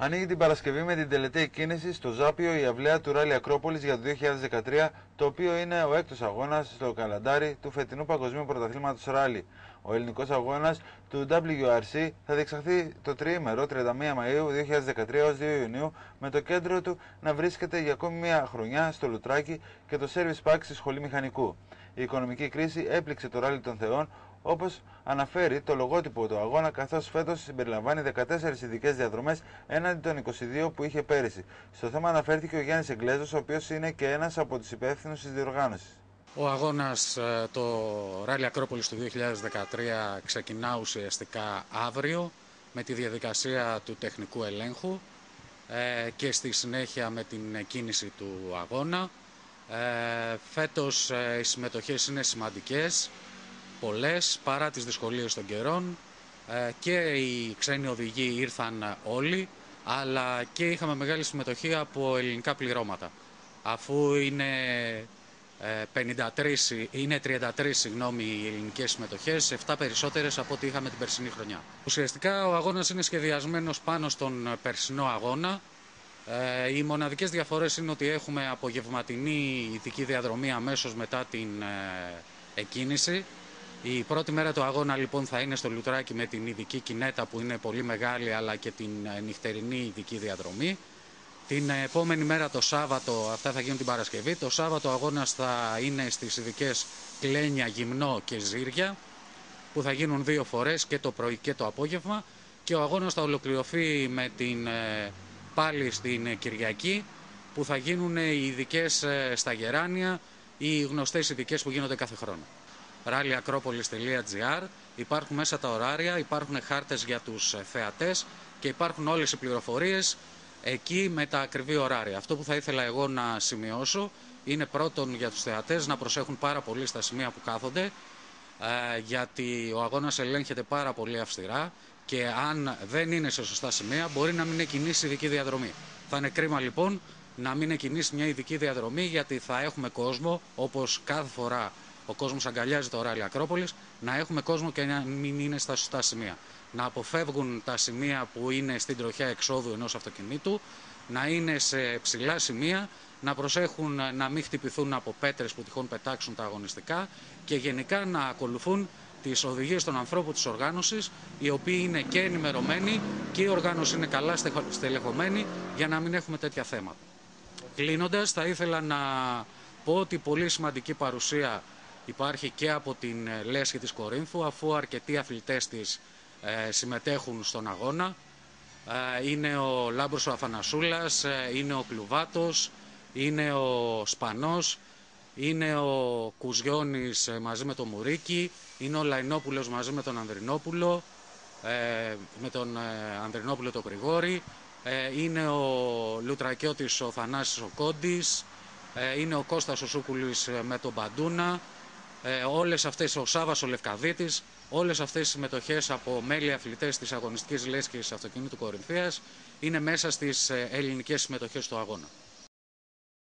Ανοίγει την Παρασκευή με την τελετή κίνηση στο Ζάπιο η αυλαία του Ράλι Ακρόπολης για το 2013, το οποίο είναι ο έκτος αγώνας στο καλαντάρι του φετινού Παγκοσμίου Πρωταθλήματος Ράλι. Ο ελληνικός αγώνας του WRC θα διεξαχθεί το τριήμερο 31 Μαΐου 2013 έως 2 Ιουνίου με το κέντρο του να βρίσκεται για ακόμη μια χρονιά στο Λουτράκι και το Service Park στη Σχολή Μηχανικού. Η οικονομική κρίση έπληξε το ράλι των Θεών, όπως αναφέρει το λογότυπο του αγώνα, καθώς φέτος συμπεριλαμβάνει 14 ειδικές διαδρομές έναντι των 22 που είχε πέρυσι. Στο θέμα αναφέρθηκε ο Γιάννης Εγκλέζος, ο οποίος είναι και ένας από τους υπεύθυνους της διοργάνωσης. Ο αγώνας ε, το Ράλι Ακρόπολης του 2013 ξεκινά ουσιαστικά αύριο με τη διαδικασία του τεχνικού ελέγχου ε, και στη συνέχεια με την κίνηση του αγώνα. Ε, φέτος οι συμμετοχές είναι σημαντικές, πολλές, παρά τις δυσκολίες των καιρών και οι ξένοι οδηγοί ήρθαν όλοι, αλλά και είχαμε μεγάλη συμμετοχή από ελληνικά πληρώματα. Αφού είναι 53, είναι 33 συγγνώμη, οι ελληνικές συμμετοχές, 7 περισσότερες από ό,τι είχαμε την περσινή χρονιά. Ουσιαστικά ο αγώνας είναι σχεδιασμένος πάνω στον περσινό αγώνα. Ε, οι μοναδικές διαφορές είναι ότι έχουμε απογευματινή ειδική διαδρομή αμέσως μετά την ε, εκκίνηση. Η πρώτη μέρα του αγώνα λοιπόν θα είναι στο Λουτράκι με την ειδική κινέτα που είναι πολύ μεγάλη αλλά και την ε, νυχτερινή ειδική διαδρομή. Την επόμενη μέρα το Σάββατο, αυτά θα γίνουν την Παρασκευή, το Σάββατο αγώνας θα είναι στις ειδικές κλένια, γυμνό και ζύρια που θα γίνουν δύο φορές και το πρωί και το απόγευμα και ο αγώνας θα ολοκληρωθεί με την, ε, πάλι στην Κυριακή που θα γίνουν οι ειδικές ε, στα Γεράνια ή οι γνωστές ειδικές που γίνονται κάθε χρόνο. rallyacropolis.gr Υπάρχουν μέσα τα ωράρια, υπάρχουν χάρτες για τους ε, θεατές και υπάρχουν όλες οι πληροφορίες εκεί με τα ακριβή ωράρια. Αυτό που θα ήθελα εγώ να σημειώσω είναι πρώτον για τους θεατές να προσέχουν πάρα πολύ στα σημεία που κάθονται ε, γιατί ο αγώνας ελέγχεται πάρα πολύ αυστηρά και αν δεν είναι σε σωστά σημεία μπορεί να μην εκκινήσει ειδική διαδρομή. Θα είναι κρίμα λοιπόν να μην εκκινήσει μια ειδική διαδρομή γιατί θα έχουμε κόσμο όπως κάθε φορά ο κόσμος αγκαλιάζει το ράλι Ακρόπολης να έχουμε κόσμο και να μην είναι στα σωστά σημεία να αποφεύγουν τα σημεία που είναι στην τροχιά εξόδου ενός αυτοκινήτου, να είναι σε ψηλά σημεία, να προσέχουν να μην χτυπηθούν από πέτρες που τυχόν πετάξουν τα αγωνιστικά και γενικά να ακολουθούν τις οδηγίες των ανθρώπων της οργάνωσης, οι οποίοι είναι και ενημερωμένοι και η οργάνωση είναι καλά στελεχωμένη για να μην έχουμε τέτοια θέματα. Κλείνοντας, θα ήθελα να πω ότι πολύ σημαντική παρουσία υπάρχει και από την Λέσχη της Κορίνθου, αφού αρκετοί αθλητές της ε, συμμετέχουν στον αγώνα. Ε, είναι ο Λάμπρος ο Αφανασούλας, ε, είναι ο Κλουβάτος, είναι ο Σπανός, είναι ο Κουζιώνης μαζί με τον Μουρίκη, είναι ο Λαϊνόπουλος μαζί με τον Ανδρινόπουλο, με τον Ανδρινόπουλο τον Γρηγόρη, είναι ο Λουτρακιώτης ο Θανάσης ο Κόντης, είναι ο Κώστας ο Σούκουλης με τον Παντούνα, όλες αυτές ο Σάβας ο Λευκαδίτης, Όλες αυτές οι συμμετοχές από μέλη αθλητές της αγωνιστικής λέσχης αυτοκινήτου Κορινθίας είναι μέσα στις ε, ελληνικές συμμετοχές του αγώνα.